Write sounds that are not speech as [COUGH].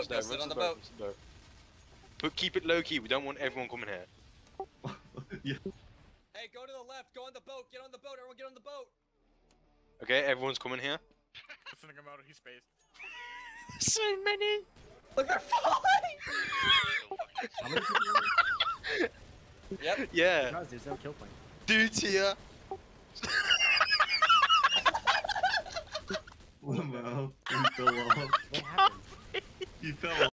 boat, there, go run on to the the boat. run to the boat. But keep it low key. We don't want everyone coming here. [LAUGHS] yeah. Hey, go to the left. Go on the boat. Get on the boat. Everyone, get on the boat. Okay, everyone's coming here. Sending him out, he's spaced. [LAUGHS] so many. Look, they're falling. How many people are there? [LAUGHS] Yep. Yeah, Guys, there's no kill point. dudes here. Lamau, he fell